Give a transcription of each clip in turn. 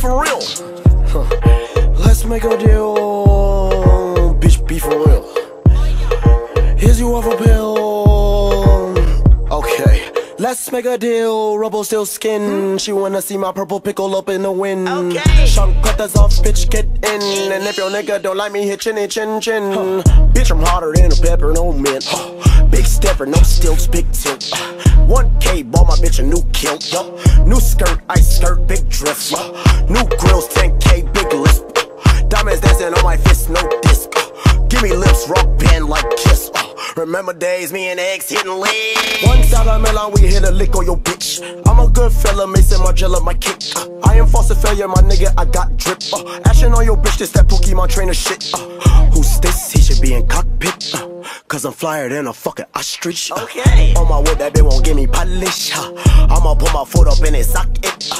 for real. Let's make a deal. Bitch, be for real. Here's you off a pill. Let's make a deal, rubble still skin. Hmm? She wanna see my purple pickle up in the wind. Okay. Cutters off, bitch, get in. And if your nigga don't like me, hit chinny chin chin. Bitch, I'm hotter than a pepper, no mint. Big stepper, no stilts, big tilt. 1K, bought my bitch a new kilt. Yup. New skirt, ice skirt, big drift. New grills, 10K, big lisp. Remember days, me and X hitting legs. One of Milan, we hit a lick on your bitch. I'm a good fella, Maison Margiela, my kick. I am Faucet Failure, my nigga, I got drip. Uh, Ash Ketchum on your bitch, this that Pokemon trainer shit. Uh, who's this? He should be in cockpit. Uh, Cause I'm flyer than a fucking ostrich. Uh, Okay. On my wood, that bitch won't give me polish. Uh, I'ma put my foot up in his socket. Uh,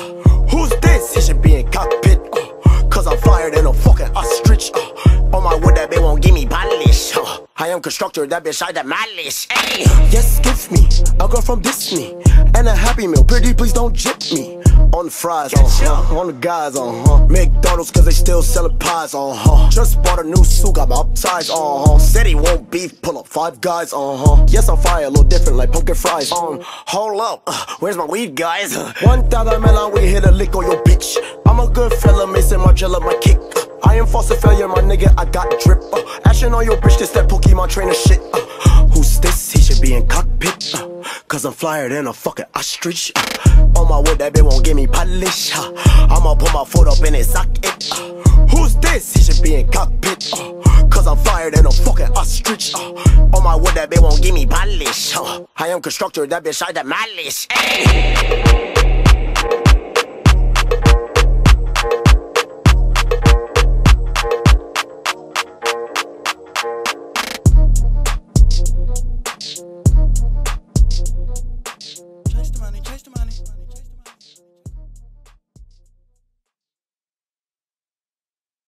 who's this? He should be in cockpit. Uh, Cause I'm flyer than a fucking ostrich. Uh, on my wood, that bitch won't give me polish. I am constructor, that bitch I demolish. Hey. Yes, give me a girl from Disney and a Happy Meal. Pretty, please don't jip me. On the fries, uh huh. On the guys, uh huh. McDonald's, cause they still selling pies, uh huh. Just bought a new suit, got my upsize, uh huh. Said he won't beef, pull up five guys, uh huh. Yes, I'm fire, a little different like pumpkin fries. Um, hold up, uh, where's my weed, guys? One thousand melon, we hit a lick on your bitch. I'm a good fella, Maison Margiela, my kick. I am Faucet Failure, my nigga, I got drip. Uh, Ash Ketchum on your bitch, this that Pokemon trainer shit. Uh, who's this? He should be in cockpit. Uh, Cause I'm flyer than a fucking ostrich. Uh, on my wood, that bitch won't give me polish. Uh, I'ma put my foot up in his socket. Uh, who's this? He should be in cockpit. Uh, Cause I'm flyer than a fucking ostrich. Uh, on my wood, that bitch won't give me polish. Uh, I am constructor, that bitch I demolish. Hey. money, chase the money.